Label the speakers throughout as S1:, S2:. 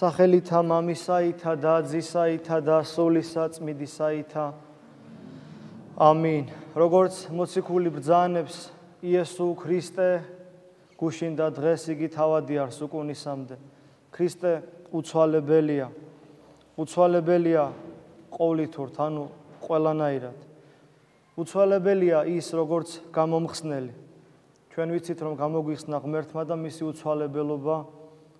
S1: სახელითა მამისაითა და ძისაითა და სულისა წმინდისაითა ამინ. როგორც მოციქული ბრძანებს იესო ქრისტე გუშინ და დღეს იგი თავადი არს უკუნისამდე. ქრისტე უცვალებელია. უცვალებელია ყოვლითურთ ანუ ყველანაირად. უცვალებელია ის როგორც გამომხსნელი. ჩვენ ვიცით რომ გამოგვიხსნა ღმერთმა და მისი უცვალებელობა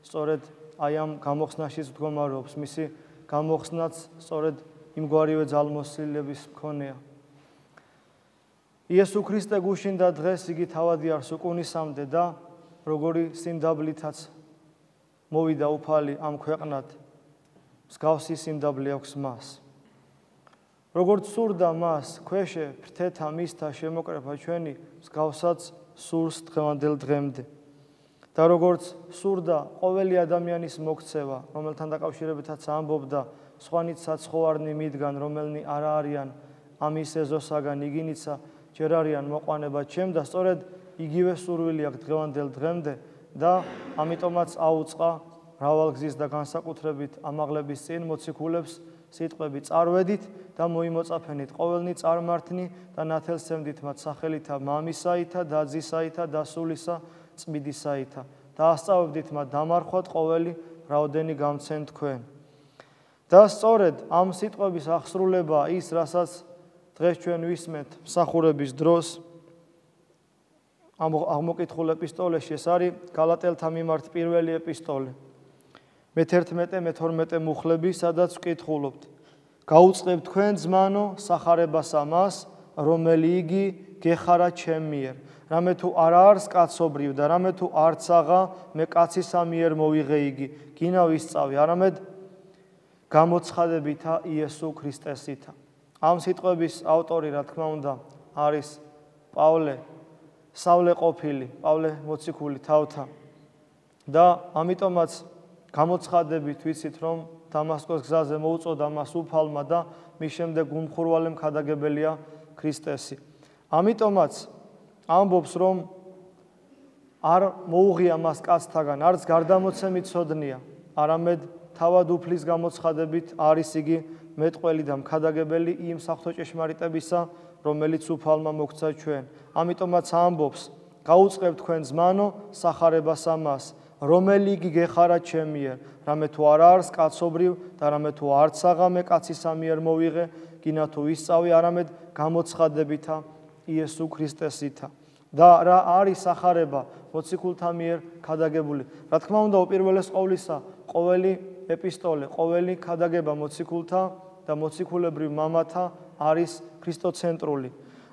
S1: სწორედ აი ამ გამოხსნაშიც მდგომარეობს. მისი გამოხსნაც სწორედ იმგვარივე ძალმოსილების მქონეა. იესო ქრისტე გუშინ და დღეს იგი თავადი არს უკუნისამდე და როგორი სიმდაბლითაც მოვიდა უფალი ამ ქვეყნად მსგავსი სიმდაბლე აქვს მას. როგორც სურდა მას ქვეშე ფრთეთა მისთა შემოკრება ჩვენი მსგავსაც სურს დღევანდელ დღემდე და როგორც სურდა ყოველი ადამიანის მოქცევა, რომელთან დაკავშირებითაც ამბობდა, სხვანით საცხოვარნი მიდგან, რომელნი არ არიან ამის ეზოსაგან იგინიცა, ჯერ არიან მოყვანება ჩემ და სწორედ იგივე სურვილი აქვს დღევანდელ დღემდე და ამიტომაც აუწყა მრავალგზის და განსაკუთრებით ამაღლების წინ მოციქულებს სიტყვები წარვედით და მოიმოწაფენით ყოველნი წარმართნი და ნათელსემდით მათ სახელითა მამისაითა და ძისაითა და სულისა წმიდისაითა და ასწავებდით მათ დამარხვათ ყოველი რაოდენი გამცენ თქვენ. და სწორედ ამ სიტყვების აღსრულება ის, რასაც დღეს ჩვენ ვისმენთ მსახურების დროს ამ აღმოკითხულ ეპისტოლეში ეს არის გალატელთა მიმართ პირველი ეპისტოლე. მე-11 მე-12 მუხლები, სადაც ვკითხულობთ. გაუწყებ თქვენ ძმანო სახარებას ამას, რომელი იგი გეხარა ჩემიერ. რამე თუ არ არის კაცობრიო და რამე თუ არც აღა მე კაცის ამიერ მოვიღე იგი. გინა ვისწავი არამედ გამოცხადებითა იესო ქრისტესითა. ამ სიტყვების ავტორი რა თქმა უნდა არის პავლე სავლე ყოფილი პავლე მოციქული თავთა. და ამიტომაც გამოცხადებით ვიცით რომ დამასკოს გზაზე მოუწოდა მას უფალმა და მის შემდეგ გუმხურვალემ ხადაგებელია ქრისტესი. ამიტომაც ამბობს რომ არ მოუღია მას კაცთაგან, არც გარდამოცემით სოდნია, არამედ თავად უფლის გამოცხადებით არის იგი მეტყველი და მქადაგებელი იმ საფრთხო ჭეშმარიტებისა, რომელიც უფალმა მოგცა ჩვენ. ამიტომაც ამბობს: გაუწყებ თქვენ ზმანო სახარებას ამას, რომელი იგი გეხარა ჩემიერ, რამე თუ არ არის კაცობრივ და რამე თუ არც აღამე კაცის ამიერ მოვიღე, გინა თუ ისწავი, არამედ გამოცხადებითა იესო ქრისტესითა. და რა არის სახარება მოციქულთა მიერ ქადაგებული. რა თქმა უნდა, უპირველეს ყოვლისა, ყოველი ეპისტოლე, ყოველი ქადაგება მოციქულთა და მოციქულებრივ მამათა არის ქრისტოცენტრული.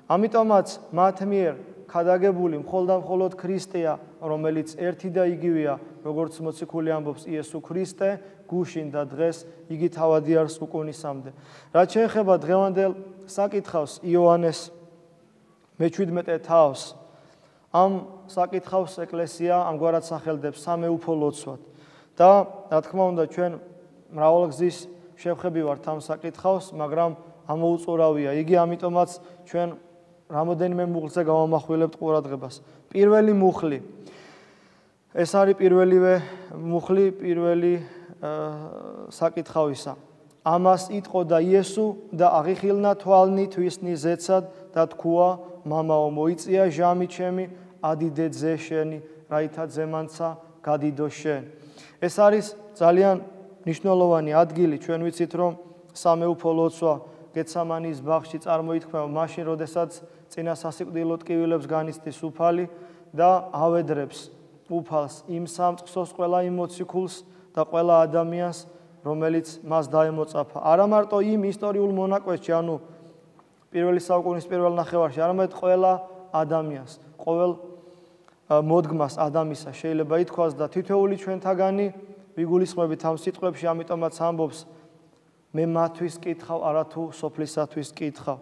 S1: ამიტომაც მათ მიერ ქადაგებული მხოლოდ მხოლოდ ქრისტეა, რომელიც ერთი და იგივეა, როგორც მოციქული ამბობს იესო ქრისტე, გუშინ და დღეს იგი თავადი არის უკუნისამდე. რაც შეეხება დღევანდელ საკითხავს იოანეს მე-17 თავს ამ საკითხავს ეკლესია ამგვარად სახელდებს სამეუფო ლოცვად და რა თქმა უნდა ჩვენ მრავალგზის შევხები ვართ ამ საკითხავს მაგრამ ამოუწურავია. იგი ამიტომაც ჩვენ რამოდენიმე მუხლზე გავამახვილებთ ყურადღებას. პირველი მუხლი. ეს არის პირველივე მუხლი პირველი საკითხავისა. ამას იტყოდა იესო და აღიხილნა თვალნი თვისნი ზეცად და თქვა მამაო მოიწია ჟამი ჩემი ადიდე ძე შენი რაითა ძემანცა გადიდო შენ. ეს არის ძალიან მნიშვნელოვანი ადგილი. ჩვენ ვიცით რომ სამეუფო ლოცვა გეცამანის ბაღში წარმოითქმება მაშინ როდესაც წინა სასიკვდილო ტკივილებს განიცდის უფალი და ავედრებს უფალს იმ სამწყსოს ყველა იმოციკულს და ყველა ადამიანს რომელიც მას დაემოწაფა. არა მარტო იმ ისტორიულ მონაკვეთში ანუ პირველი საუკუნის პირველ ნახევარში, არამედ ყველა ადამიანს, ყოველ მოდგმას ადამიანსა შეიძლება ითქვას და თითოეული ჩვენთაგანი ვიგულისხმებით ამ სიტყვებში, ამიტომაც ამბობს მე მათვის კითხავ, არათუ სოფლისათვის კითხავ.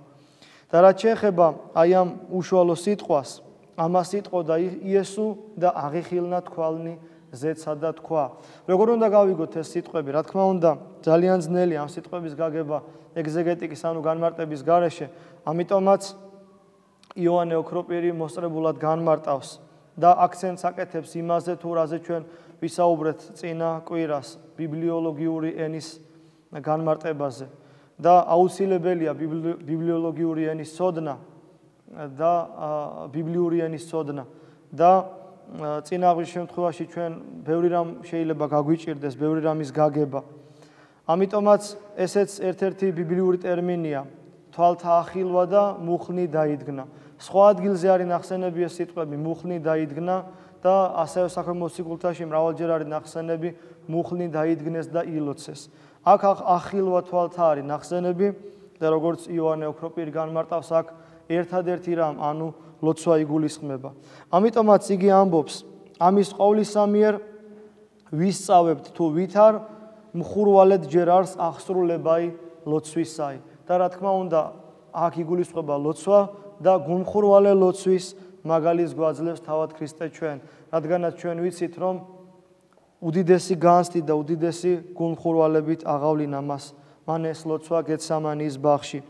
S1: და რაც შეეხება აი ამ უშუალო სიტყვას, ამას იტყო და იესო და აღიხილნა თქვალნი ზეცა და თქვა. როგორ უნდა გავიგოთ ეს სიტყვები? რა თქმა უნდა, ძალიან ძნელი ამ სიტყვების გაგება ეგზეგეტიკის ანუ განმარტების garaშე. ამიტომაც იოანე ოქროპირი მოსწრებულად განმარტავს და აქცენტს აკეთებს იმაზე, თუ რაზე ჩვენ ვისაუბრეთ წინა კვირას ბიბლიოლოგიური ენის განმარტებაზე და აუცილებელია ბიბლიოლოგიური ენის სოდნა და ბიბლიური ენის სოდნა და წინა აღრის შემთხვევაში ჩვენ ბევრი რამ შეიძლება გაგვიჭirdეს, ბევრი რამის გაგება. ამიტომაც ესეც ერთ-ერთი ბიბლიური ტერმინია თვალთა ახილვა და მუხნი დაიდგნა. სხვა ადგილზე არის ნახსენები ეს სიტყვები მუხნი დაიდგნა და ასევე საქართველოს სიკულტაში მრავალჯერ არის ნახსენები მუხნი დაიდგნეს და ილოცეს. აქ ახილვა თვალთა არის ნახსენები და როგორც იოანე ოქროპირი განმარტავს აქ ერთადერთი რამ ანუ ლოცვა იგულისხმება. ამიტომაც იგი ამბობს ამის ყოვლისამიერ ვისწავებთ თუ ვითარ მხურვალედ ჯერ არს აღსრულებაი ლოცვისაი. და რა თქმა უნდა აქ იგულისხმება ლოცვა და გუმხურვალე ლოცვის მაგალის გვაძლევს თავად ქრისტე ჩვენ, რადგანაც ჩვენ ვიცით რომ უდიდესი განსტი და უდიდესი გულხურვალებით აღავლინა მას მანეს ლოცვა გეცამანის ბაღში.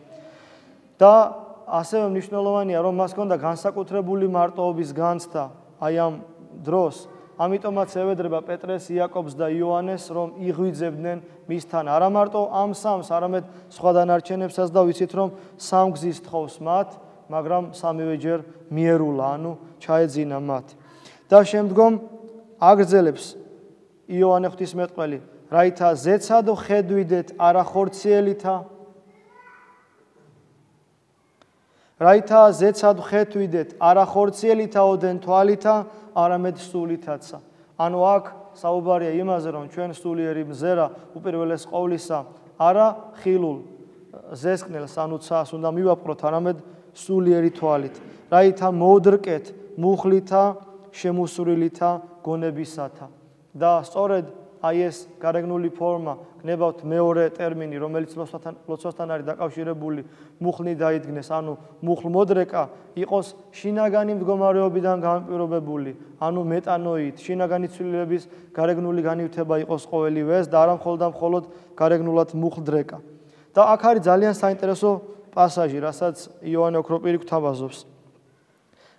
S1: და ასევე მნიშვნელოვანია რომ მას ჰქონდა განსაკუთრებული მარტოობის განცდა აი ამ დროს. ამიტომაც ევედრება პეტრეს, იაკობს და იოანეს რომ იღვიძებდნენ მისთან არა მარტო ამ სამს, არამედ სხვა დანარჩენებსაც და ვიცით რომ სამგზის თხოვს მათ, მაგრამ სამივეჯერ მიერულა, ანუ ჩაეძინა მათ. და შემდგომ აგრძელებს იოანე ღვთისმეტყველი, რაითა ზეცადო ხედვიდეთ არახორციელითა რაითა ზეცად ხედვიდეთ არახორციელითა ოდენ თვალითა არამედ სულითაცა. ანუ აქ საუბარია იმაზე, რომ ჩვენ სულიერი მზერა უპირველეს ყოვლისა არა ხილულ ზესკნელს ანუ ცას უნდა მივაპყროთ, არამედ სულიერი თვალით. რაითა მოდრკეთ მუხლითა შემოსურილითა გონებისათა. და სწორედ აი ეს გარეგნული ფორმა გნებავთ მეორე ტერმინი რომელიც ლოცვასთან ლოცვასთან არის დაკავშირებული მუხლი დაიდგნეს. ანუ მუხლ მოდრეკა იყოს შინაგანი მდგომარეობიდან განპირობებული. ანუ მეტანოით შინაგანი ცვლილების გარეგნული განივთება იყოს ყოველივეს და არა მხოლოდ და მხოლოდ გარეგნულად მუხლ დრეკა და აქ არის ძალიან საინტერესო პასაჟი რასაც იოანე ოქროპირი გვთავაზობს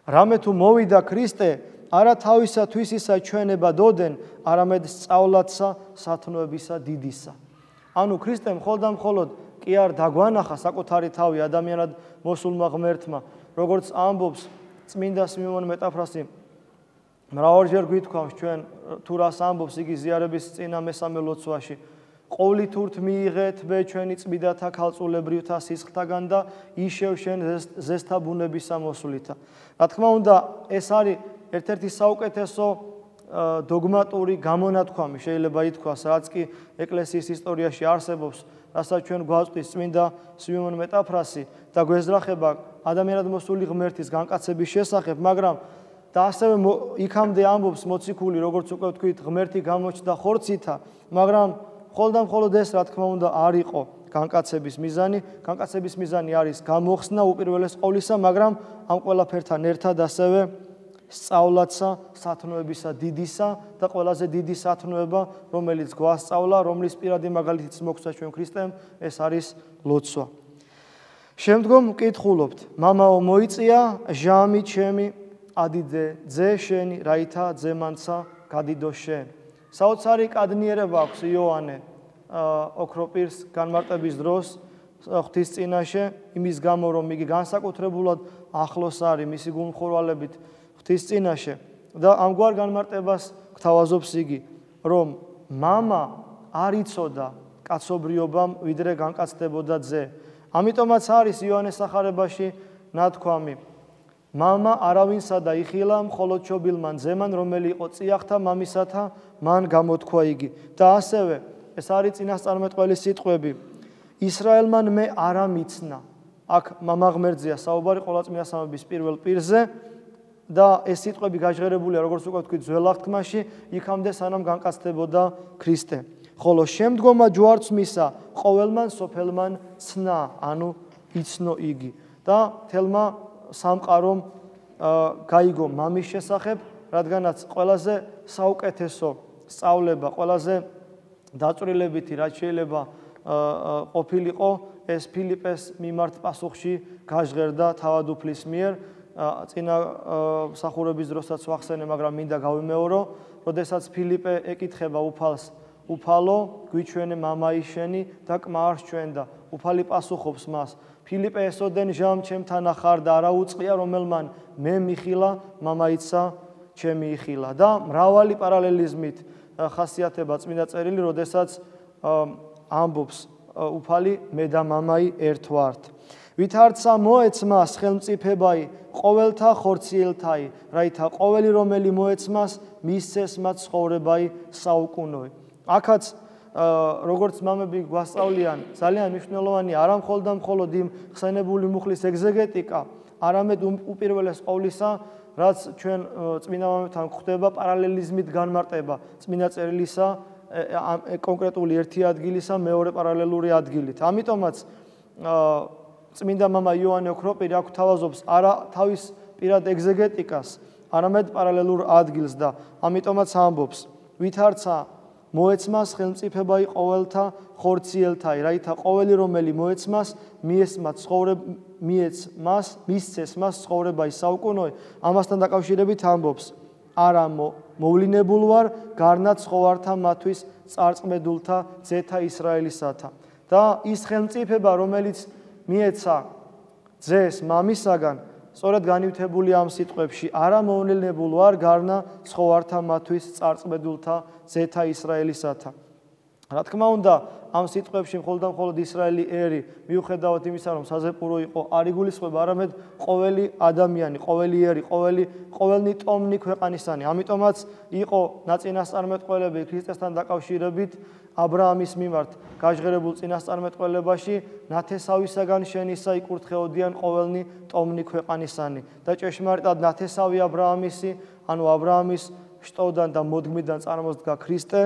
S1: რამე თუ მოვიდა ქრისტე არა თავისათვის ისა ჩვენება დოდენ, არამედ სწავლაცა სათნოებისა დიდისა. ანუ ქრისტემ ხოლმე მხოლოდ კი არ დაგვანახა საკუთარი თავი ადამიანად მოსულმა ღმერთმა, როგორც ამბობს წმინდა სიმონ მეტაფრასი მრავალჯერ გვითქვამს ჩვენ თუ რას ამბობს იგი ზიარების წინა მესამე ლოცვაში ყოვლით ურთ მიიღეთ მე ჩვენი წმიდათა ქალწულებრივთა სისხლთაგან და იშევ შენ ზესთა ბუნების ამოსuliთა. რა თქმა უნდა ეს არის ერთ-ერთი საუკეთესო დოგმატური გამონათქვამი შეიძლება ითქვას, რაც კი ეკლესიის ისტორიაში არსებობს, რასაც ჩვენ გვაწვდის წმინდა სიმონ მეტაფრასი და გვეზრახება ადამიანად მოსული ღმერთის განკაცების შესახებ, მაგრამ და ასევე იქამდე ამბობს მოციქული, როგორც უკვე ვთქვით, ღმერთი გამოჩნდა ხორცითა, მაგრამ ხოლმე მხოლოდ ეს რა თქმა უნდა არ იყო განკაცების მიზანი, განკაცების მიზანი არის გამოხსნა უპირველეს ყოვლისა, მაგრამ ამ ყველაფერთან ერთად ასევე სწავლაცა სათნოებისა დიდისა და ყველაზე დიდი სათნოება, რომელიც გვასწავლა, რომლის პირადი მაგალითიც მოგცა ჩვენ ქრისტემ, ეს არის ლოცვა. შემდგომ ვკითხულობთ: მამაო მოიწია ჟამი ჩემი ადიდე ძე შენი, რაითა ძემანცა გადიდო შენ. საოცარი კადნიერება აქვს იოანე ოქროპირს განმარტების დროს ღვთის წინაშე იმის გამო რომ იგი განსაკუთრებულად ახლოს არის მისი გულმხურვალებით ღვთის წინაშე და ამგვარ განმარტებას გთავაზობს იგი, რომ мама არ იწოდა კაცობრიობამ ვიდრე განკაცდებოდა ძე. ამიტომაც არის იოანეს სახარებაში ნათქვამი. мама არავინსა და იხილა მხოლოდ ჩობილმან ძემან რომელი იყო წიახთა მამისათა მან გამოთქვა იგი და ასევე ეს არის წინასწარმეტყველის სიტყვები ისრაელმან მე არ ამიცნა აქ мама ღმერთზეა საუბარი ყოვლადწმიდა სამების პირველ პირზე და ეს სიტყვები გაჟღერებულია როგორც უკვე ვთქვი ძველ აღთქმაში იქამდე სანამ განკაცდებოდა ქრისტე. ხოლო შემდგომა ჯვარც მისა ყოველმან სოფელმან ცნა ანუ იცნო იგი. და თელმა სამყარომ გაიგო მამის შესახებ რადგანაც ყველაზე საუკეთესო სწავლება ყველაზე დაწვრილებითი რაც შეიძლება ყოფილიყო ეს ფილიპეს მიმართ პასუხში გაჟღერდა თავად უფლის მიერ წინა სახურების დროსაც ვახსენე, მაგრამ მინდა გავიმეორო, როდესაც ფილიპე ეკითხება უფალს, უფალო, გვიჩვენე მამაიშენი და კმარს ჩვენ და უფალი პასუხობს მას, ფილიპე ესოდენ ჟამ ჩემთან ახარ და არა უწყია რომელმან მე მიხილა მამაიცა ჩემი იხილა და მრავალი პარალელიზმით ხასიათება წმინდა წერილი, როდესაც ამბობს უფალი მე და მამაი ერთ ვართ. ვითარცა მოეცმას ხელმწიფებაი ყოველთა ხორციელთაი, რაითა ყოველი რომელი მოეცმას მისცეს მათ ცხოვრებაი საუკუნოი. აქაც როგორც მამები გვასწავლიან, ძალიან მნიშვნელოვანი არა მხოლოდ და მხოლოდ იმ ხსენებული მუხლის ეგზეგეტიკა, არამედ უპირველეს ყოვლისა, რაც ჩვენ წმინდა მამებთან გვხდება პარალელიზმით განმარტება წმინდა წერილისა კონკრეტული ერთი ადგილისა მეორე პარალელური ადგილით. ამიტომაც წმინდა მამა იოანე ოქროპირი აქ თავაზობს არა თავის პირად ეგზეგეტიკას, არამედ პარალელურ ადგილს და ამიტომაც ამბობს: ვითარცა მოეცმას ხელმწიფება ყოველთა ხორციელთაი, რაითა ყოველი რომელი მოეცმას, მიესმა ცხოვრებ მიეცმას, მისცეს მას ცხოვრებაი საუკუნოი. ამასთან დაკავშირებით ამბობს: არა მოვლინებულ ვარ გარნა ცხოვართა მათვის წარწმედულთა ძეთა ისრაელისათა. და ის ხელმწიფება, რომელიც მიეცა ძეს მამისაგან სწორედ განივთებული ამ სიტყვებში არა მოვლენებულ ვარ გარნა ცხოვართა მათვის წარწმედულთა ზეთა ისრაელისათა. რა თქმა უნდა ამ სიტყვებში მხოლოდ და მხოლოდ ისრაელი ერი მიუხედავად იმისა, რომ საზეპურო იყო, არ იგულისხმება არამედ ყოველი ადამიანი, ყოველი ერი, ყოველი ყოველნი ტომნი ქვეყანისანი. ამიტომაც იყო ნაწინასწარმეტყველები ქრისტესთან დაკავშირებით აბრაამის მიმართ გაჟღერებულ წინასწარმეტყველებაში ნათესავისაგან შენისა იკურთხეოდიან ყოველნი ტომნი ქვეყანისანი და ჭეშმარიტად ნათესავი აბრაამისი, ანუ აბრაამის შტოდან და მოდგმიდან წარმოსდგა ქრისტე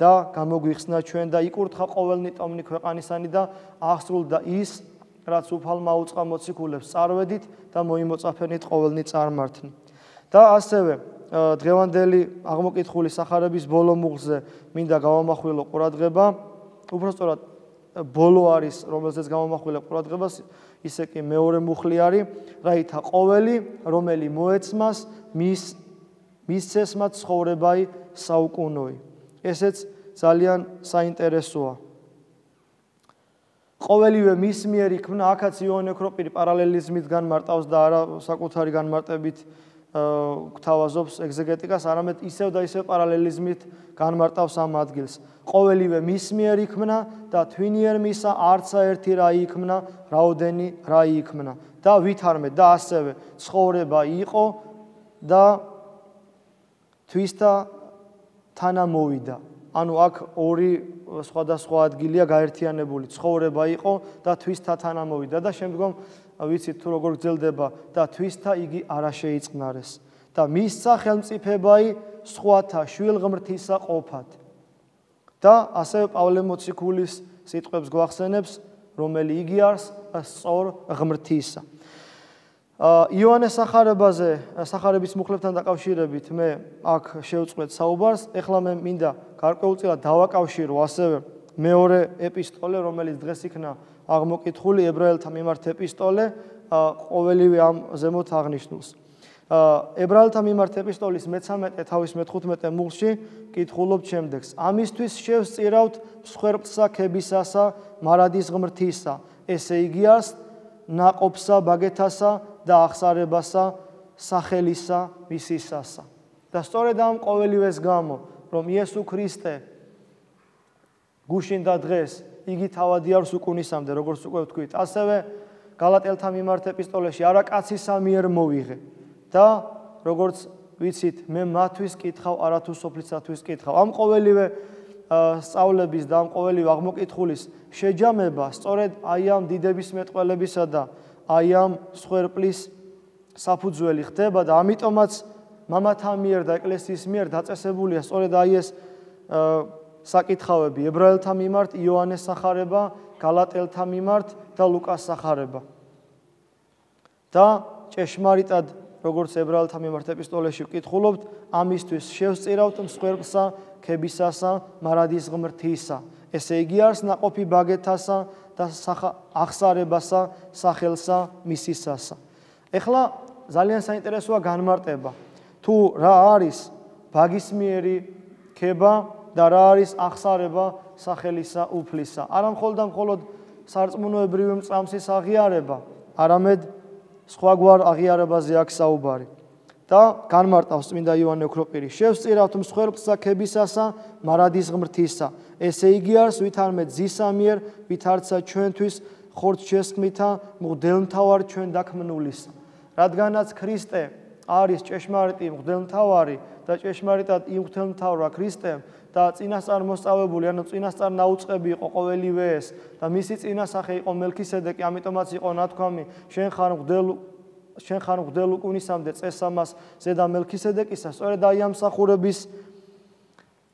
S1: და გამოგვიხსნა ჩვენ და იკურთხა ყოველნი ტომნი ქვეყანისანი და აღსრულდა ის რაც უფალმა უწყა მოციქულებს წარვედით და მოიმოწაფენით ყოველნი წარმართნი. და ასევე დღევანდელი აღმოკითხული სახარების ბოლო მუხზე მინდა გავამახვილო ყურადღება. უბრალოდ ბოლო არის რომელზეც გავამახვილე ყურადღებას ისე კი მეორე მუხლი არის რაითა ყოველი რომელი მოეცმას მის მისცესმა ცხოვრებაი საუკუნოი ესეც ძალიან საინტერესოა. ყოველივე მის მიერ იქმნა აქაც იოანე ქროპირი პარალელიზმით განმარტავს და არა საკუთარი განმარტებით გვთავაზობს ეგზეგეტიკას, არამედ ისევ და ისევ პარალელიზმით განმარტავს ამ ადგილს. ყოველივე მის მიერ იქმნა და თვინიერ მისა არცა ერთი რა იქმნა, რაოდენი რა იქმნა და ვითარმე და ასევე ცხოვრება იყო და თვისთა თანა მოვიდა. ანუ აქ ორი სხვადასხვა ადგილია გაერთიანებული. ცხოვრება იყო და თვისთა თანა მოვიდა და შემდგომ ვიცით თუ როგორ გძელდება და თვისთა იგი არა შეიწყნარეს და მისცა ხელმწიფებაი სხვათა შვილღმრთისა ყოფათ. და ასევე პავლე მოციქულის სიტყვებს გვახსენებს, რომელი იგი არის სწორ ღმრთისა. იოანეს სახარებაზე, სახარების მუხლებთან დაკავშირებით მე აქ შევწყვეტ საუბარს. ეხლა მე მინდა გარკვეულწილად დავაკავშირო ასევე მეორე ეპისტოლე, რომელიც დღეს იქნა აღმოკითხული ებრაელთა მიმართ ეპისტოლე, ყოველივე ამ ზემოთ აღნიშნულს. ებრაელთა მიმართ ეპისტოლის მე-13 თავის მე-15 მულში კითხულობ შემდეგს: ამისთვის შევსწირავთ მსხვერპლსა ქებისასა, მარადის ღმრთისა, ესე იგი ას, ناقობსა, ბაგეთასა, და აღსარებასა სახელისა მისისასა. და სწორედ ამ ყოველივეს გამო, რომ იესო ქრისტე გუშინ და დღეს იგი თავადი არის უკუნისამდე, როგორც უკვე ვთქვით, ასევე გალატელთა მიმართ ეპისტოლეში არა კაცისა მიერ მოვიღე და როგორც ვიცით, მე მათვის კითხავ, არათუ სოფლისათვის კითხავ. ამ ყოველივე სწავლების და ამ ყოველივე აღმოკითხulis შეჯამება სწორედ აი ამ დიდების მეტყველებისა და აი ამ მსხვერპლის საფუძველი ხდება და ამიტომაც მამათა მიერ და ეკლესიის მიერ დაწესებულია სწორედ აი ეს საკითხავები ებრაელთა მიმართ იოანეს სახარება, გალატელთა მიმართ და ლუკას სახარება. და ჭეშმარიტად როგორც ებრაელთა მიმართ ეპისტოლეში ვკითხულობთ, ამისთვის შევსწირავთ მსხვერპლსა, ქებისასა, მარადის ღმრთისა. ესე იგი არის ناقოფი ბაგეთასა, და ახსარებასა, სახელსა, მისისასა. ეხლა ძალიან საინტერესოა განმარტება. თუ რა არის ბაგისმიერი ქება და რა არის ახსარება სახელისა უფლისა. არა მხოლოდ და მხოლოდ სარწმუნოებრივი მწამსის აღიარება, არამედ სხვაგვარ აღიარებაზე აქვს საუბარი. და განმარტავს წმინდა იოანე ოქროპირი. შევწირავთ მსხვერპლსა ქებისასა, მარადის ღმრთისა. ესე იგი არის ვითარმე ძისამიერ, ვითარცა ჩვენთვის ხორც შესქმითა მღვდელმთავარ ჩვენ დაქმნულის. რადგანაც ქრისტე არის ჭეშმარიტი მღვდელმთავარი და ჭეშმარიტად იმღვდელმთავრა ქრისტემ და წინასწარ მოსწავებული, ანუ წინასწარ ნაუწყები იყო ყოველივე ეს და მისი წინასახე იყო მელქისედეკი, ამიტომაც იყო ნათქვამი, შენ ხარ მღვდელ შენ ხარ მღვდელ უკუნისამდე წესამას ზედა მელქისედეკისა, სწორედ აი ამ სახურების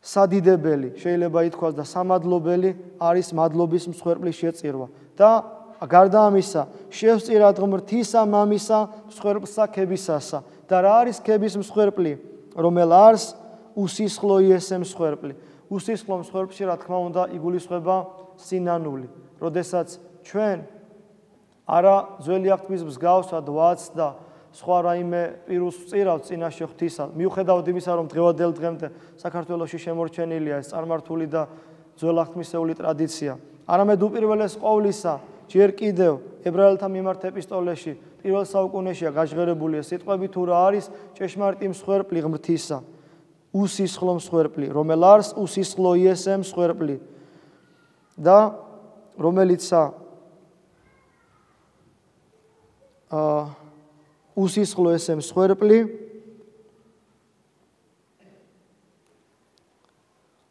S1: სადიდებელი, შეიძლება ითქვას და სამადლობელი არის მადლობის მსხვერპლის შეწირვა. და გარდა ამისა, შევწირად ღმრთისა მამისა მსხვერპლსა ქებისასა. და რა არის ქების მსხვერპლი, რომელ არს? უსისხლო იესე მსხვერპლი. უსისხლო მსხვერპლში რა თქმა უნდა იგულისხმება სინანული, როდესაც ჩვენ არა ძველი აღთქმის მსგავსად ვაც და სხვა რაიმე პირუს წირავ წინაშე ღვთისა. მიუხედავად იმისა, რომ დღევანდელ დღემდე საქართველოსში შემორჩენილია ეს წარმართული და ძველ აღთქმისეული ტრადიცია, არამედ უპირველეს ყოვლისა, ჯერ კიდევ ებრაელთა მიმართ ეპისტოლეში პირველ საუკუნეშია გაჟღერებული ეს სიტყვები თუ რა არის ჭეშმარიტი მსხვერპლი ღმრთისა. უსისხლო მსხვერპლი, რომელ არს უსისხლო იესე მსხვერპლი და რომელიცა უსისხლო ესე მსხვერპლი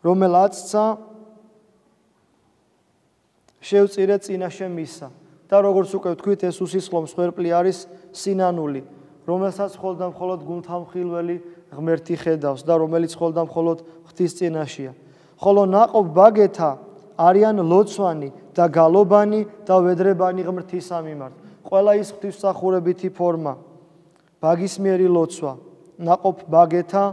S1: რომელაცცა შევწირე წინაშე მისა და როგორც უკვე ვთქვით ეს უსისხლო მსხვერპლი არის სინანული რომელსაც ხოლმე და მხოლოდ გულთამხილველი ღმერთი ხედავს და რომელიც ხოლმე და მხოლოდ ღვთის წინაშეა. ხოლო ناقობ ბაგეთა არიან ლოცვანი და გალობანი და ვედრებანი ღმრთისა მიმართ ყველა ის ღვთისმსახურებითი ფორმა, ბაგისმიერი ლოცვა, ناყოფ ბაგეთა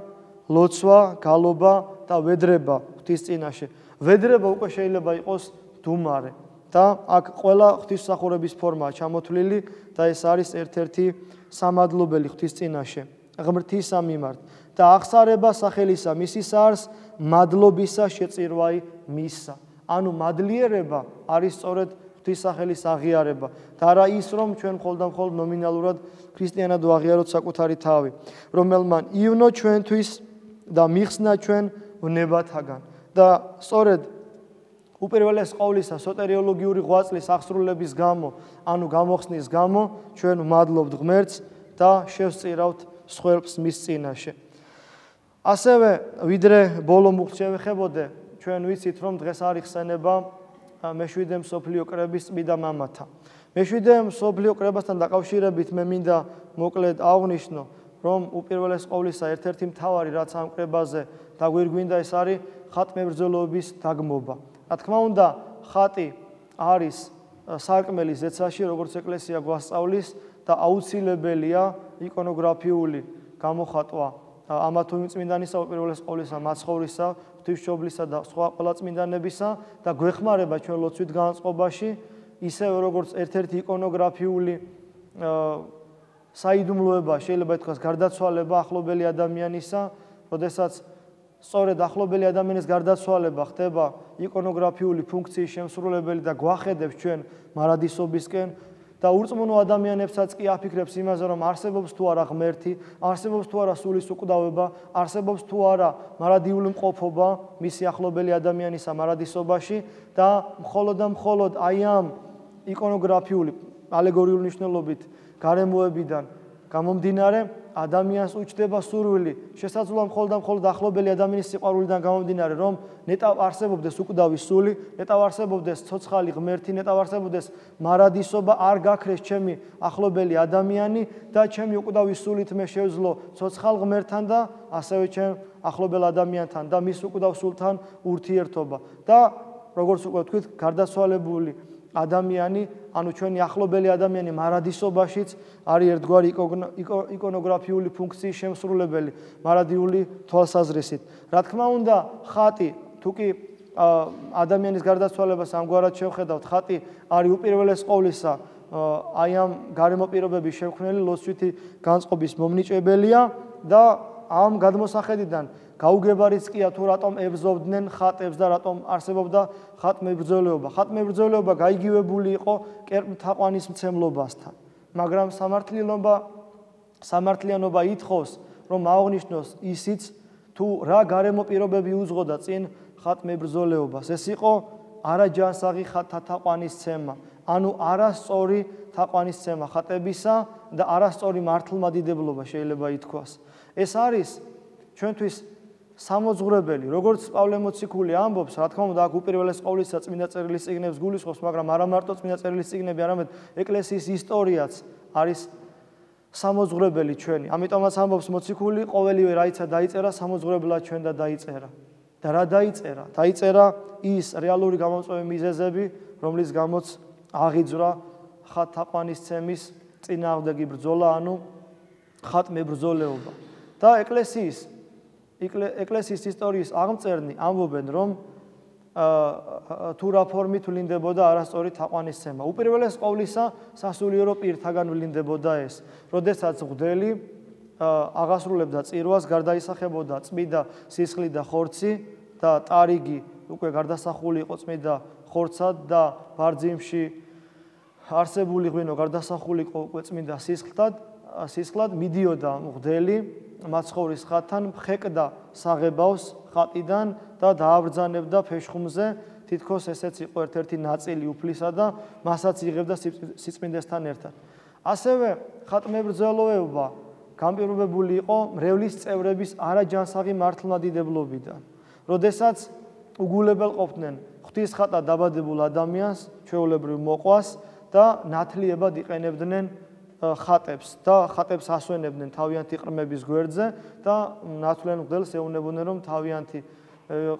S1: ლოცვა, გალობა და ведრება ღვთის წინაშე. ведრება უკვე შეიძლება იყოს დუმარე და აქ ყველა ღვთისმსახურების ფორმაა ჩამოთვლილი და ეს არის ერთ-ერთი სამადლობელი ღვთის წინაშე. ღმრთისა მიმართ და აღსარება სახელისა მისი სარს მადლობისა შეწირვაი მისა. ანუ მადლიერება არის სწორედ ღვთისახელის აღიარება. და არა ის რომ ჩვენ და მხოლოდ ნომინალურად ქრისტიანად ვაღიაროთ საკუთარი თავი რომელმან ივნო ჩვენთვის და მიხსნა ჩვენ ვნებათაგან. და სწორედ უპირველეს ყოვლისა სოტერიოლოგიური ღვაწლის აღსრულების გამო ანუ გამოხსნის გამო ჩვენ ვმადლობთ ღმერთს და შევწირავთ სხვებს მის წინაშე. ასევე ვიდრე ბოლო მუხტ შევეხებოდე ჩვენ ვიცით რომ დღეს არის ხსენება მეშვიდე მსოფლიო კრების წმიდა მამათა. მეშვიდე მსოფლიო კრებასთან დაკავშირებით მე მინდა მოკლედ აღვნიშნო, რომ უპირველეს ყოვლისა ერთ-ერთი მთავარი რაც ამ კრებაზე დაგვირგვინდა ეს არის ხატმებრძოლობის დაგმობა. რა თქმა უნდა, ხატი არის სარკმელი ზეცაში, როგორც ეკლესია გვასწავლის და აუცილებელია იკონოგრაფიული გამოხატვა ამა თუ იმ წმინდანისა უპირველეს ყოვლისა მაცხოვრისა, ღვთისმშობლისა და სხვა ყველა წმინდანებისა და გვეხმარება ჩვენ ლოცვით განწყობაში, ისევე როგორც ერთ-ერთი იკონოგრაფიული საიდუმლოება შეიძლება ითქვას გარდაცვალება ახლობელი ადამიანისა, როდესაც სწორედ ახლობელი ადამიანის გარდაცვალება ხდება იკონოგრაფიული ფუნქციის შემსრულებელი და გვახედებს ჩვენ მარადისობისკენ, და ურწმუნო ადამიანებსაც კი აფიქრებს იმაზე, რომ არსებობს თუ არა ღმერთი, არსებობს თუ არა სულის უკვდავება, არსებობს თუ არა მარადიული მყოფობა მისი ახლობელი ადამიანისა მარადისობაში და მხოლოდ და მხოლოდ აი ამ იკონოგრაფიული ალეგორიული ნიშნულობით გარემოებიდან გამომდინარე ადამიანს უჩდება სურვილი. შესაძლოა მხოლოდ და მხოლოდ ახლობელი ადამიანის სიყვარულიდან გამომდინარე რომ ნეტავ არსებობდეს უკვდავი სული ნეტავ არსებობდეს ცოცხალი ღმერთი ნეტავ არსებობდეს მარადისობა არ გაქრეს ჩემი ახლობელი ადამიანი და ჩემი უკვდავი სულით მე შევძლო ცოცხალ ღმერთთან და ასევე ჩემ ახლობელ ადამიანთან და მის უკვდავ სულთან ურთიერთობა. და როგორც უკვე ვთქვით გარდაცვალებული ადამიანი, ანუ ჩვენი ახლობელი ადამიანი მარადისობაშიც არის ერთგვარი იკონოგრაფიული ფუნქციის შემსრულებელი, მარადიული თვალსაზრისით. რა თქმა უნდა, ხატი თუკი ადამიანის გარდაცვალებას ამგვარად შევხედავთ, ხატი არის უპირველეს ყოვლისა აი ამ გარემო პირობების შექმნელი ლოცვითი განწყობის მომნიჭებელია და ამ გადმოსახედიდან გაუგებარიც კი თუ რატომ ებზობდნენ ხატებს და რატომ არსებობდა ხატმებრძოლეობა. ხატმებრძოლეობა გაიგივებული იყო კერპთაყვანის მცემლობასთან. მაგრამ სამართლიანობა სამართლიანობა ითხოვს, რომ აღნიშნოს ისიც თუ რა გარემო პირობები უძღოდა წინ ხატმებრძოლეობას. ეს იყო არაჯანსაღი ხათაყვანის ცემა. ანუ არასწორი თაყვანისცემა ხატებისა და არასწორი მართლმადიდებლობა შეიძლება ითქვას. ეს არის ჩვენთვის სამოძღვრებელი, როგორც პავლე მოციქული ამბობს, რა თქმა უნდა, აქ უპირველეს ყოვლისა წმინდა წერილის წიგნებს გულისხმობს, მაგრამ არა მარტო წმინდა წერილის წიგნები, არამედ ეკლესიის ისტორიაც არის სამოძღვრებელი ჩვენი. ამიტომაც ამბობს მოციქული, ყოველივე რაიცა დაიწერა სამოძღვრებლად ჩვენ და დაიწერა. და რა დაიწერა? დაიწერა ის რეალური გამოწვევი მიზეზები, რომლის გამოც აღიძრა ხათაყვანისცემის წინააღმდეგი ბრძოლა, ანუ ხატმებრძოლეობა. და ეკლესიის ეკლესიის ისტორიის აღმწერნი ამბობენ, რომ თუ რა ფორმით ვლინდებოდა არასწორი თაყვანისცემა. უპირველეს ყოვლისა, სასულიერო პირთაგან ვლინდებოდა ეს. როდესაც ღდელი აღასრულებდა წირვას, გარდაისახებოდა წმიდა სისხლი და ხორცი და ტარიგი უკვე გარდასახული იყო წმიდა ხორცად და ბარძიმში არსებული ღვინო გარდასახული იყო უკვე წმინდა სისხლად, სისხლად მიდიოდა მღდელი მაცხოვრის ხათან, ხეკდა საღებავს ხატიდან და დააბრძანებდა ფეშხუმზე, თითქოს ესეც იყო ერთ-ერთი ნაწილი უფლისა და მასაც იღებდა სიწმინდესთან ერთად. ასევე ხატმებრძოლოება გამპირობებული იყო მრევლის წევრების არაჯანსაღი მართლმადიდებლობიდან. როდესაც უგულებელ ყოფდნენ ღვთის ხატა დაბადებულ ადამიანს, ჩვეულებრივ მოყვას, და ნათლიებად იყენებდნენ ხატებს და ხატებს ასვენებდნენ თავიანთი ყრმების გვერდზე და ნათლიან მღვდელს ეუბნებოდნენ რომ თავიანთი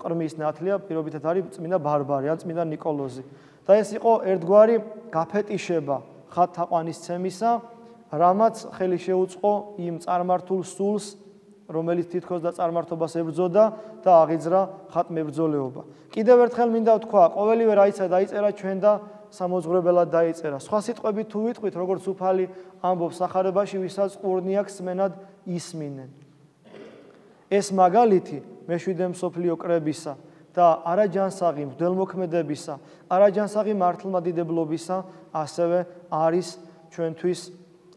S1: ყრმის ნათლია პირობითად არის წმინდა ბარბარე ან წმინდა ნიკოლოზი და ეს იყო ერთგვარი გაფეტიშება ხატთა ყვანისცემისა რამაც ხელი შეუწყო იმ წარმართულ სულს რომელიც თითქოს და წარმართობას ებრძოდა და აღიძრა ხატმებრძოლეობა. კიდევ ერთხელ მინდა ვთქვა, ყოველივე რაიცა დაიწერა ჩვენ და სამოძღვრებელად დაიწერა. სხვა სიტყვებით თუ ვიტყვით, როგორც უფალი ამბობს სახარებაში, ვისაც ყურნი აქვს სმენად ისმინენ. ეს მაგალითი მეშვიდე მსოფლიო კრებისა და არაჯანსაღი მდელმოქმედებისა, არაჯანსაღი მართლმადიდებლობისა ასევე არის ჩვენთვის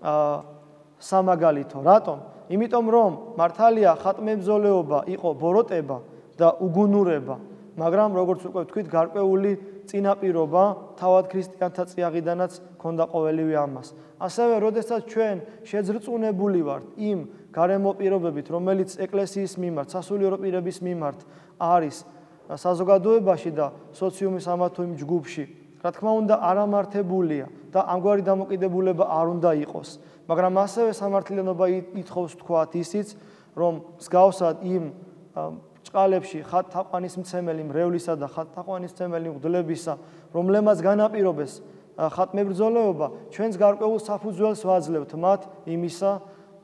S1: აა სამაგალითო. რატომ? იმიტომ რომ მართალია ხატმებზოლეობა იყო ბოროტება და უგუნურება, მაგრამ როგორც უკვე ვთქვით, გარკვეული წინაპირობა თავად ქრისტიანთა წიაღიდანაც ქონდა ყოველივე ამას. ასევე, როდესაც ჩვენ შეძრწუნებული ვართ იმ გარემო პირობებით, რომელიც ეკლესიის მიმართ, სასულიერო პირების მიმართ არის საზოგადოებაში და სოციუმის ამა თუ იმ ჯგუფში, რა თქმა უნდა, არამართებულია და ამგვარი დამოკიდებულება არ უნდა იყოს. მაგრამ ასევე სამართლიანობა ითხოვს თქვათ ისიც, რომ მსგავსად იმ ჭყალებში ხათაყვანის მცემელი მრევლისა და ხათაყვანის მცემელი მგდლებისა, რომლემაც განაპირობეს ხატმებრძოლეობა, ჩვენს გარკვეულ საფუძველს ვაძლევთ მათ იმისა,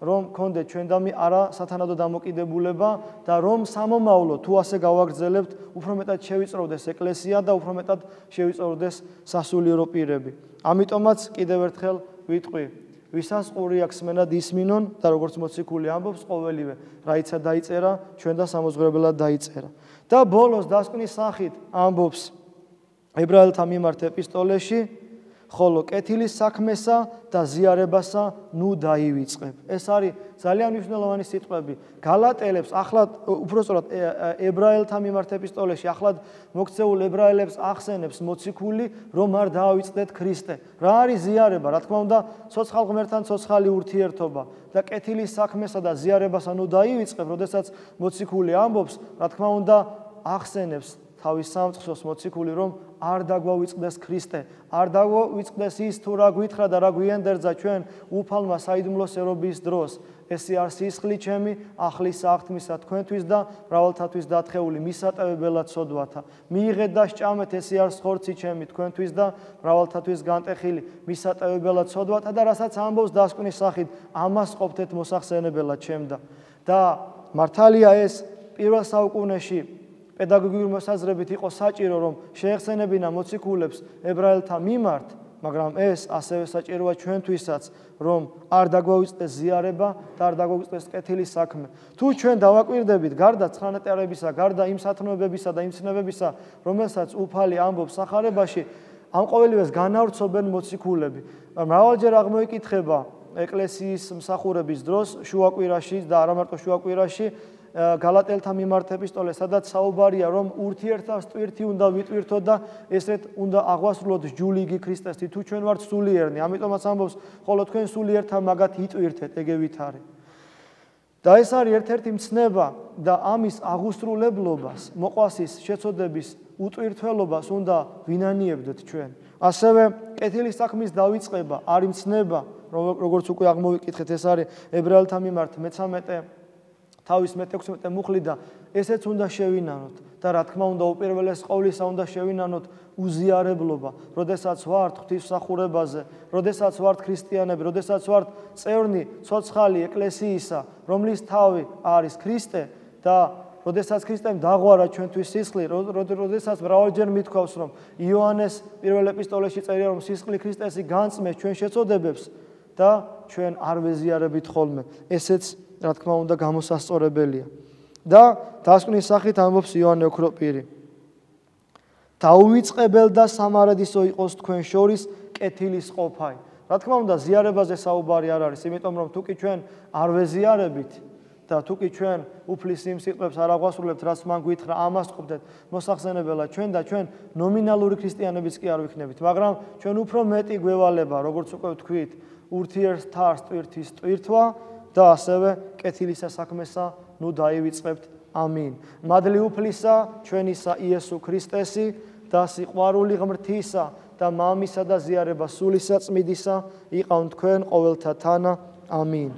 S1: რომ კონდეთ ჩვენ დამი არა სათანადო დამოკიდებულება და რომ სამომავლო თუ ასე გავაგრძელებთ, უფრო მეტად შევიწროვდეს ეკლესია და უფრო მეტად შევიწროვდეს სასულიერო პირები. ამიტომაც კიდევ ერთხელ ვიტყვი, ვისაც ყური აქვს მენად ისმინონ და როგორც მოციქული ამბობს ყოველივე რაიცა დაიწერა ჩვენ და სამოზღრებლად დაიწერა. და ბოლოს დასკვნის სახით ამბობს ებრაელთა მიმართ ეპისტოლეში ხოლო კეთილი საქმესა და ზიარებასა ნუ დაივიწყებ. ეს არის ძალიან მნიშვნელოვანი სიტყვები. გალატელებს ახლა უფრო სწორად ებრაელთა მიმართ ეპისტოლეში ახლად მოქცეულ ებრაელებს ახსენებს მოციქული, რომ არ დაავიწყდეთ ქრისტე. რა არის ზიარება? რა თქმა უნდა, ცოცხალ ღმერთთან ცოცხალი ურთიერთობა და კეთილი საქმესა და ზიარებასა ნუ დაივიწყებ, როდესაც მოციქული ამბობს, რა თქმა უნდა, ახსენებს თავის სამწყსოს მოციქული რომ არ დაგვავიწყდეს ქრისტე, არ დაგვავიწყდეს ის თუ რა გვითხრა და რა გვიენდერძა ჩვენ უფალმა საიდუმლოს ერობის დროს. ესე არ სისხლი ჩემი ახლის აღთმისა თქვენთვის და მრავალთათვის დათხეული მისატევებელად სოდვათა. მიიღეთ და სჭამეთ ესე არ ხორცი ჩემი თქვენთვის და მრავალთათვის განტეხილი მისატევებელად სოდვათა და რასაც ამბობს დასკვნის სახით ამას ყოფთეთ მოსახსენებელად ჩემდა. და მართალია ეს პირველ საუკუნეში პედაგოგიური მოსაზრებით იყო საჭირო რომ შეეხსენებინა მოციქულებს ებრაელთა მიმართ მაგრამ ეს ასევე საჭიროა ჩვენთვისაც, რომ არ დაგვავიწყდეს ზიარება და არ დაგვავიწყდეს კეთილის საქმე. თუ ჩვენ დავაკვირდებით გარდა ცხრანეტარებისა, გარდა იმ სათნოებებისა და იმ ცნებებისა, რომელსაც უფალი ამბობს სახარებაში, ამ ყოველივეს განავრცობენ მოციქულები. მრავალჯერ აღმოიკითხება ეკლესიის მსახურების დროს შუაკვირაში და არა მარტო შუაკვირაში გალატელთა მიმართ ეპისტოლე, სადაც საუბარია, რომ ურთიერთას ტვირთი უნდა ვიტვირთო და ესეთ უნდა აღვასრულოთ ჯულიგი ქრისტესთი, თუ ჩვენ ვართ სულიერნი, ამიტომაც ამბობს, ხოლო თქვენ სულიერთა მაგათ იტვირთეთ, ეგევით არის. და ეს არის ერთ-ერთი მცნება და ამის აღუსრულებლობას, მოყვასის შეწოდების უტვირთველობას უნდა ვინანიებდეთ ჩვენ. ასევე კეთილის საქმის დაიწყება არის მცნება, როგორც უკვე აღმოვიკითხეთ, ეს არის ებრაელთა მიმართ მე-13 თავის მე-16 მუხლი და ესეც უნდა შევინანოთ და რა თქმა უნდა უპირველეს ყოვლისა უნდა შევინანოთ უზიარებლობა, როდესაც ვართ ღვთისმსახურებაზე, როდესაც ვართ ქრისტიანები, როდესაც ვართ წევრნი ცოცხალი ეკლესიისა, რომლის თავი არის ქრისტე და როდესაც ქრისტემ დაღვარა ჩვენთვის სისხლი, როდესაც მრავალჯერ მithქვავს, რომ იოანეს პირველ ეპისტოლეში წერია, რომ სისხლი ქრისტესი განწმეს ჩვენ შეწოდებებს და ჩვენ არ ვეზიარებით ხოლმე. ესეც რა თქმა უნდა გამოსასწორებელია. და დასკვნის სახით ამბობს იოანე ოქროპირი. დაუვიწყებელ და სამარადისო იყოს თქვენ შორის კეთილის ყოფაი. რა თქმა უნდა ზიარებაზე საუბარი არ არის, იმიტომ რომ თუკი ჩვენ არ ვეზიარებით და თუკი ჩვენ უფლის იმ სიტყვებს არ აღვასრულებთ, რაც მან გვითხრა, ამას ყოფდეთ მოსახსენებელა ჩვენ და ჩვენ ნომინალური ქრისტიანებიც კი არ ვიქნებით, მაგრამ ჩვენ უფრო მეტი გვევალება, როგორც უკვე ვთქვით, ურთიერთთას ტვირთის ტვირთვა და ასევე კეთილისა საქმესა ნუ დაივიწყებთ. ამინ. მადლი უფლისა ჩვენისა იესო ქრისტესი და სიყვარული ღმრთისა და მამისა და ზიარება სულისა წმიდისა იყავთ თქვენ ყოველთა თანა. ამინ